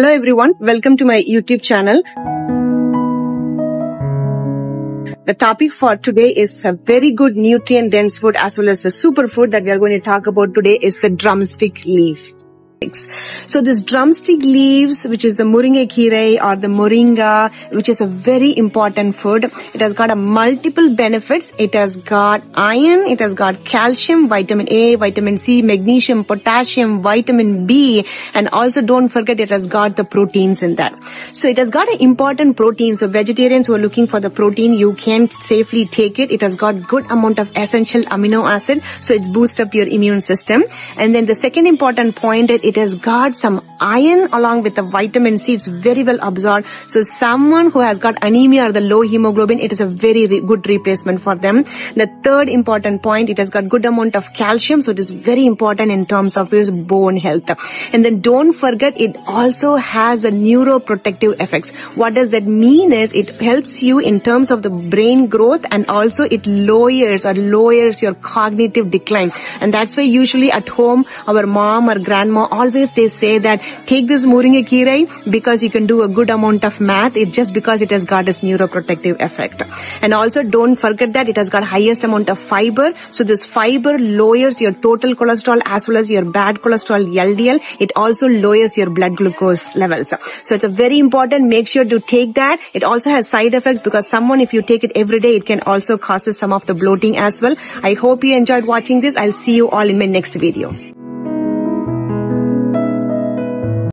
Hello everyone, welcome to my YouTube channel. The topic for today is a very good nutrient dense food as well as a superfood that we are going to talk about today is the drumstick leaf. So this drumstick leaves, which is the muringakire or the moringa, which is a very important food. It has got a multiple benefits. It has got iron, it has got calcium, vitamin A, vitamin C, magnesium, potassium, vitamin B, and also don't forget it has got the proteins in that. So it has got an important protein. So vegetarians who are looking for the protein, you can safely take it. It has got good amount of essential amino acid. So it's boost up your immune system. And then the second important point that it has got some iron along with the vitamin C. It's very well absorbed. So someone who has got anemia or the low hemoglobin, it is a very re- good replacement for them. The third important point, it has got good amount of calcium. So it is very important in terms of your bone health. And then don't forget, it also has a neuroprotective effects. What does that mean is it helps you in terms of the brain growth and also it lowers or lowers your cognitive decline. And that's why usually at home, our mom or grandma always they say that take this muringakire because you can do a good amount of math. It just because it has got this neuroprotective effect. And also don't forget that it has got highest amount of fiber. So this fiber lowers your total cholesterol as well as your bad cholesterol LDL. It also lowers your blood glucose levels. So it's a very important. Make sure to take that. It also has side effects because someone if you take it every day, it can also causes some of the bloating as well. I hope you enjoyed watching this. I'll see you all in my next video.